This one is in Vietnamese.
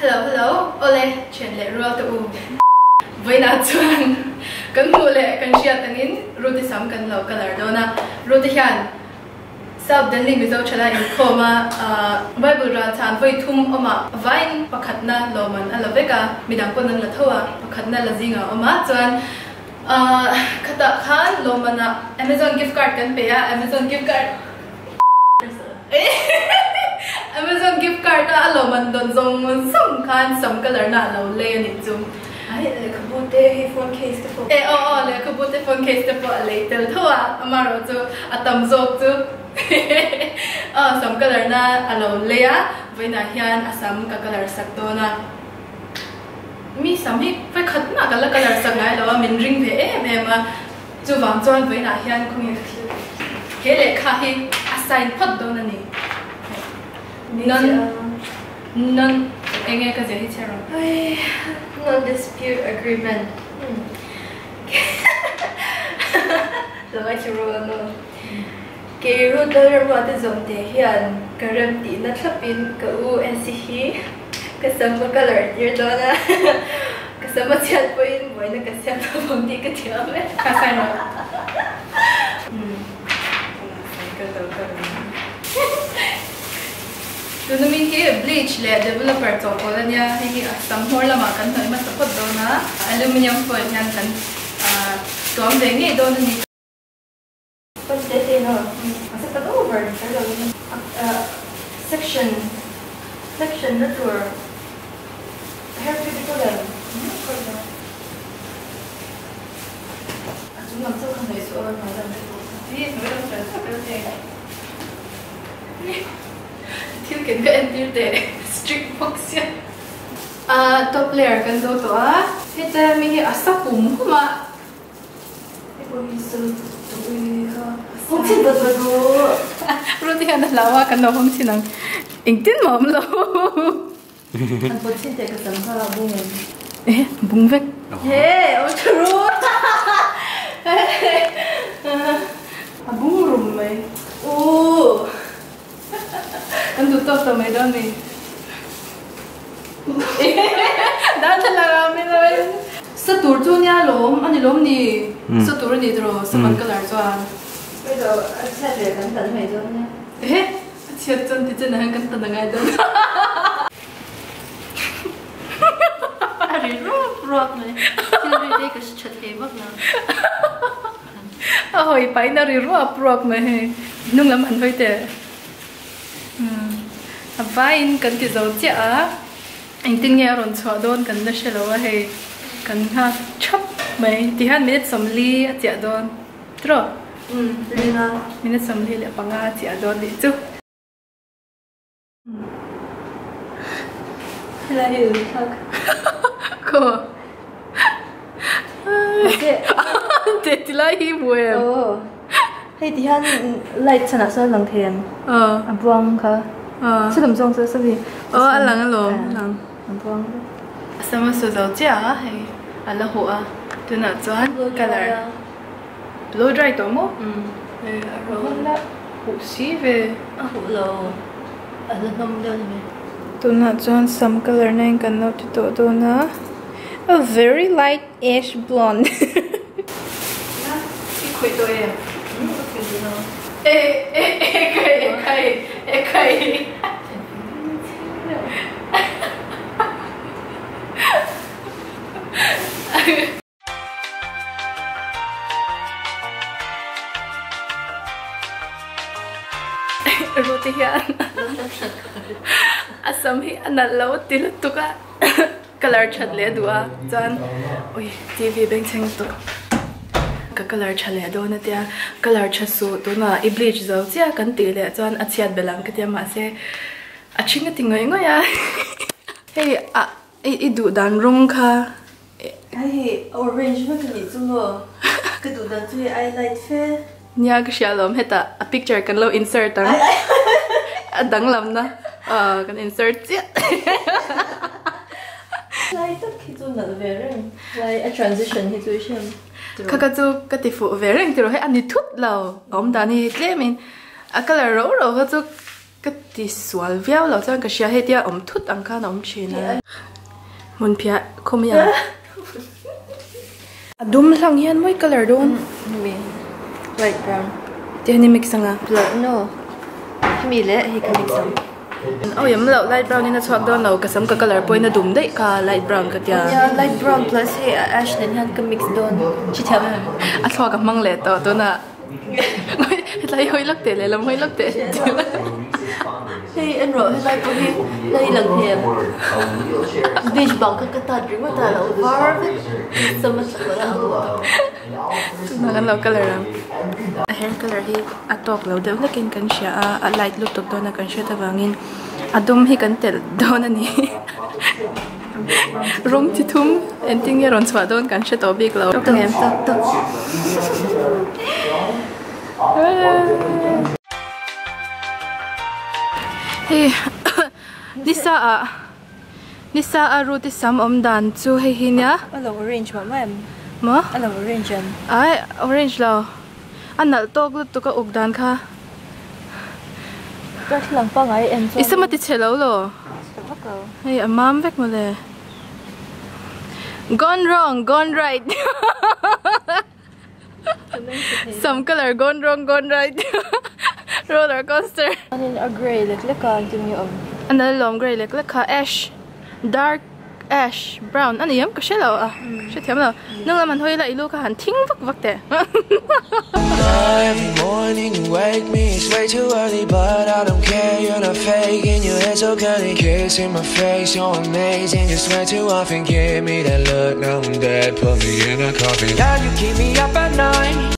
hello hello. Ole chen le ro tu với na chuan. Kan mu le kan sia tanin ruti sam kan lo color do na. Ruti hian sab dan ling mizo chala in khoma bible ra chan voi thum oma vain pakhat na lo man ala veka midang kon la thowa pakhat na la zinga oma chuan. Khata khan lo mana amazon gift card kan pe ya amazon gift card Amazon gift card na alo man don zong sam khan sam color na lo le ni zum ai le kabute phone case te po e o o le kabute phone case te po le tel thoa amaro chu atam zok chu ờ sam color na alo le ya với na hian asam ka color sak to na mi sam hi phải khat na ka la color sak ngai lo min ring ve em em chu wang chuan với na hian khung he le kha hi assign phot do na ni non enge ka je hi chero non dispute agreement. Lo ai chiro no. Ke ru da ru ate zom te hian karam ti na thlapin ka u nc ka sam ka color tir do na ka sam chiat po in boy na ka sam to bom ti ka tia me ka sai no ka to ka tu na min ki bleach le developer to ko la nya hi hi sam hor la ma kan thai ma support do na aluminium foil yan kan tuam de nge do na ni Pag dete no, asa ka do over ka do section section na tour. Hair fit ko lang. Ato lang sa kan dai so na lang. Thì phải làm cái thiếu kiến cái em tiêu tệ strict box ya à top layer kan do to a hita mi hi asa kum kuma Ipo miso to ha. Kung sin ba ba do? roti han lawa kan no hong chinang ingtin mom lo Ang po sin te ka sam ka bung. eh bung vek Hey, oh true. abung rum mai Oh. Kan du to to mai don ni da talaga mi na sa tur chu nya lom ani lom ni sa tur ni dro sa man color chuan Bây giờ anh sẽ để cẩn thận mày cho nhé. Eh, siya dyan, di dyan na kanta na nga doon. Ari rop rop này. Chưa đi đây cái chật thế mất nào. Ahoy, pa na rin ruap ruap na he. Nung laman hoy te. Hmm. Abain kan ti zo tia a. Anh tin nghe ron chua don kan na shelo a he. Kan ha chop mai ti han minute som li tia don. Tro. Ừ, đi nào. Minute som li panga tia don di chu. Thế là hiểu thật. Ko. Thế. Te ti lai hi buem. Ồ. Hey, thì hắn lại chân là sao lần thiền. Ờ. Buông khá. Ờ. Sao làm xong sao sao gì? Ờ, anh lắng anh lồm, lắng. À buông. Sama su zau chia hay ala ho a tu na chuan color blow dry to mo Ừ. e ro la hu si ve À hủ lồ. À lần không đâu nè. tu na chuan some color na kan no ti to to na a very light ash blonde na ki khoi to e Ừ, cái 也也也可以也可以。哈哈哈，哈哈，哈哈，哈哈，哈哈。哎，卤鸡啊！哈哈哈，阿 Sam，你阿那卤鸡了？图卡，Color Channel 2，John，哎，TV 变成图。Ka color chat le do na tia color chat su to na i bleach zo chia kan ti le chan a chiat belang ka tia ma se a chinga ti ngoi ngoi ya hey a i du dan rong kha Hey, orange mà cái gì chung rồi. Cái tủ đặt chơi I like phê. nya ka shalom heta a picture kan lo insert ang a dang lam na a kan insert chia Lại tất khi tôi nhận về rồi. Lại a transition thì tôi xem. Kaka chu ka ti fu ve reng ti ro he ani thut lo om da ni tle min a kala ro ro ha chu cái tí sual véo lo chang cái xia hết dia om thut ang khan om chin à mun pia không ya. Dum lang hian moi color don mi. Light brown. Te ni mix anga blood no. Mi le hi ka mix am oh yam lo light brown in a chhuak don lo ka sam ka color point na dum dei ka light brown ka tia yeah light brown plus hi ash len han ka mix don chi tham a chhuak ka mang le to to na lai hoi lak te le lam hoi lak te hey anh rồi hay có hi đây lần hiền. Beach bang ka ka ta drink ma ta? Lo var so much la na kan lo color ram a hair color hi a tok lo de nakin kan sha a light look tok do na kan sha ta wangin adum hi kan tel do na ni rong ti thum enting ya ron chwa don kan sha to big lo to em. To to hey nisa a nisa a ru ti sam om dan chu hei hi nya alo orange ma em. Mo alo orange an ai orange lo anal tok lu tu ka kha ka. Thlang pa ngai en eh, so isama ti chelo lo hey amam vek mo le. Gone wrong gone right. Some color gone wrong gone right. Roller coaster. Anin a gray lek lek ka ah, tum yo om oh. anal lom gray lek lek kha ah, ash. Dark ash brown ani yam ka shelo a she thiam lo nang la man hoi la ilu ka han thing vak vak te Every morning you wake me, it's way too early, but I don't care. You're not faking, your hair so curly, kissing my face, you're amazing. Just way too often, give me that look, now I'm dead. Put me in a coffin. Now you keep me up at night.